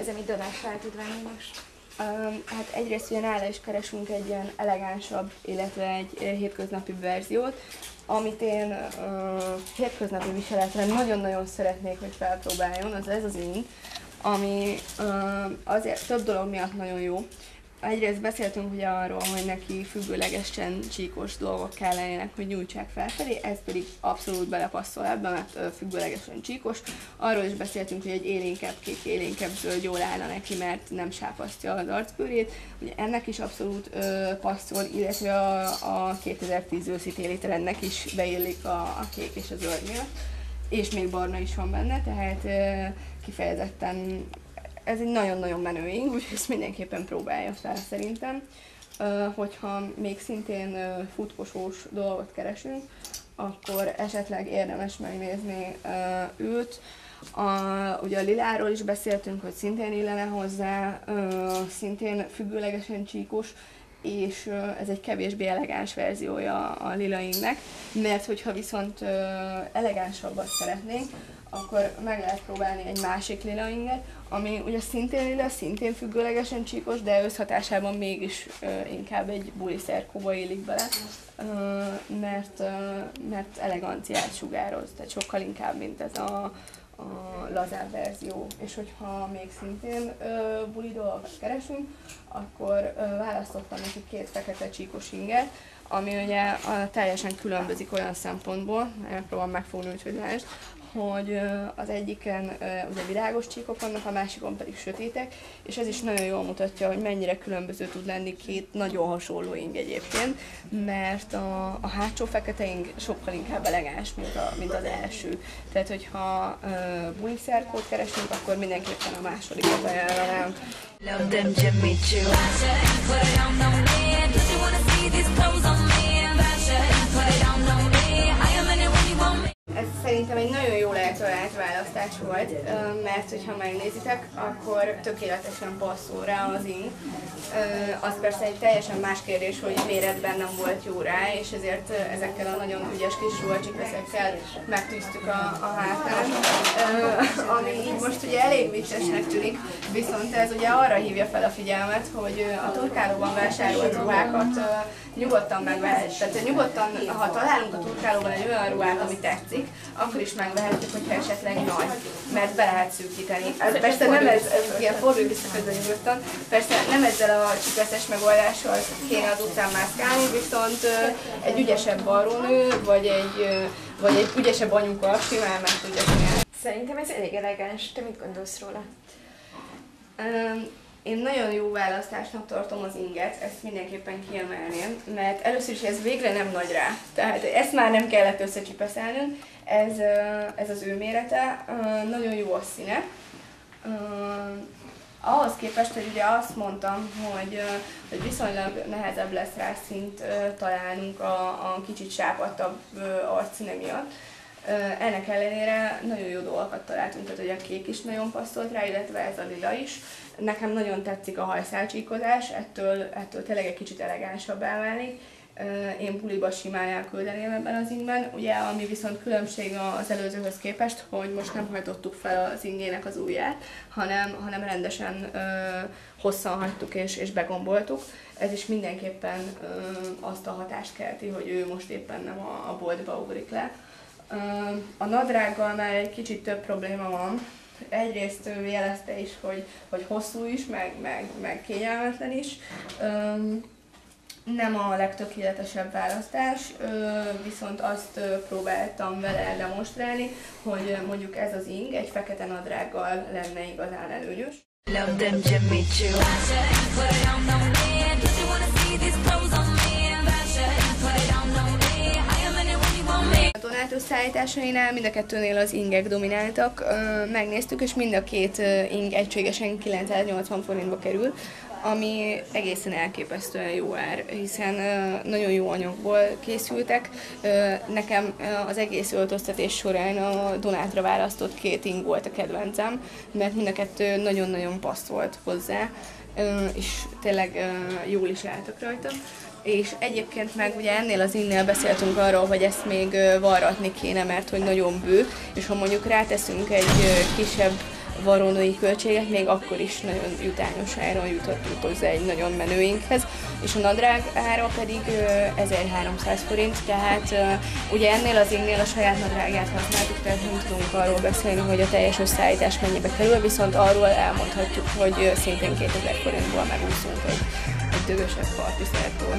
ez, amit Donás fel tud venni most? Um, hát egyrészt ugye nála is keresünk egy ilyen elegánsabb, illetve egy hétköznapi verziót, amit én uh, hétköznapi viseletre nagyon-nagyon szeretnék, hogy felpróbáljon, az ez az ing, ami uh, azért több dolog miatt nagyon jó. Egyrészt beszéltünk ugye arról, hogy neki függőlegesen csíkos dolgok kellenének, hogy nyújtsák felfelé, ez pedig abszolút belepasszol ebbe, mert függőlegesen csíkos. Arról is beszéltünk, hogy egy élénkebb kék, élénkebb zöld jól állna neki, mert nem sápasztja az arcbőrét. Ugye ennek is abszolút ö, passzol, illetve a, a 2010 őszi téli trendnek is beillik a, a kék és a zöld miatt. És még barna is van benne, tehát ö, kifejezetten ez egy nagyon-nagyon menő ing, úgyhogy ezt mindenképpen próbálja fel szerintem. Hogyha még szintén futkosós dolgot keresünk, akkor esetleg érdemes megnézni őt. A, ugye a liláról is beszéltünk, hogy szintén illene hozzá, szintén függőlegesen csíkos, és ez egy kevésbé elegáns verziója a lilaingnek, mert hogyha viszont elegánsabbat szeretnénk, akkor meg lehet próbálni egy másik lila inget, ami ugye szintén lila, szintén függőlegesen csíkos, de összhatásában mégis uh, inkább egy buli szerkóba élik bele, uh, mert, uh, mert eleganciát sugároz, tehát sokkal inkább, mint ez a, a lazább verzió. És hogyha még szintén uh, buli dolgokat keresünk, akkor uh, választottam neki két fekete csíkos inget, ami ugye a, teljesen különbözik olyan szempontból, megpróbálom megfogni, hogy lásd, hogy az egyiken ugye világos csíkok vannak, a másikon pedig sötétek, és ez is nagyon jól mutatja, hogy mennyire különböző tud lenni két nagyon hasonló ing egyébként, mert a, a hátsó fekete ing sokkal inkább elegáns, mint, a, mint az első. Tehát, hogyha uh, buliszerkót keresünk, akkor mindenképpen a másodikat ajánlanám. Love them Jimmy. Eltalált választás volt, mert hogyha megnézitek, akkor tökéletesen passzol rá az ing. Az persze egy teljesen más kérdés, hogy méretben nem volt jó rá, és ezért ezekkel a nagyon ügyes kis ruhacsipeszekkel megtűztük a, a hátán, ami így most ugye elég viccesnek tűnik, viszont ez ugye arra hívja fel a figyelmet, hogy a turkálóban vásárolt ruhákat nyugodtan megvehetjük. Tehát nyugodtan, ha találunk a turkálóban egy olyan ruhát, ami tetszik, akkor is megvehetjük, hogyha esetleg nagy, mert be lehet szűkíteni. Ez persze nem ez, ez ilyen fordulj vissza közben nyugodtan, persze nem ezzel a csipeszes megoldással kéne az után mászkálni, viszont egy ügyesebb barónő, vagy egy, vagy egy ügyesebb anyuka simán meg tudja csinálni. Szerintem ez elég elegáns. Te mit gondolsz róla? Én nagyon jó választásnak tartom az inget, ezt mindenképpen kiemelném, mert először is ez végre nem nagy rá, tehát ezt már nem kellett összecsipeszelnünk, ez, ez az ő mérete, nagyon jó a színe. Ahhoz képest, hogy ugye azt mondtam, hogy, hogy viszonylag nehezebb lesz rá szint találnunk a, a kicsit sápadtabb arcszíne miatt, ennek ellenére nagyon jó dolgokat találtunk, tehát hogy a kék is nagyon passzolt rá, illetve ez a lila is. Nekem nagyon tetszik a hajszálcsíkozás, ettől, ettől tényleg egy kicsit elegánsabbá válik. Én puliba simán elküldeném ebben az ingben. Ugye, ami viszont különbség az előzőhöz képest, hogy most nem hajtottuk fel az ingének az ujját, hanem, hanem rendesen ö, hosszan hagytuk és, és begomboltuk. Ez is mindenképpen ö, azt a hatást kelti, hogy ő most éppen nem a, a boltba ugrik le. A nadrággal már egy kicsit több probléma van. Egyrészt ő jelezte is, hogy, hogy hosszú is, meg, meg, meg kényelmetlen is. Nem a legtökéletesebb választás, viszont azt próbáltam vele demonstrálni, hogy mondjuk ez az ing egy fekete nadrággal lenne igazán előnyös. Love them Jimmy. A Donátus szállításainál mind a kettőnél az ingek domináltak, megnéztük, és mind a két ing egységesen 980 forintba kerül, ami egészen elképesztően jó ár, hiszen nagyon jó anyagból készültek. Nekem az egész öltöztetés során a Donátra választott két ing volt a kedvencem, mert mind a kettő nagyon-nagyon passz volt hozzá, és tényleg jól is álltak rajta és egyébként meg ugye ennél az innél beszéltünk arról, hogy ezt még varratni kéne, mert hogy nagyon bő, és ha mondjuk ráteszünk egy kisebb varónői költséget, még akkor is nagyon jutányos áron jutottunk hozzá egy nagyon menőinkhez, és a nadrág ára pedig 1300 forint, tehát ugye ennél az ingnél a saját nadrágját használtuk, tehát nem tudunk arról beszélni, hogy a teljes összeállítás mennyibe kerül, viszont arról elmondhatjuk, hogy szintén 2000 forintból megúszunk egy, egy dögösebb partiszertól.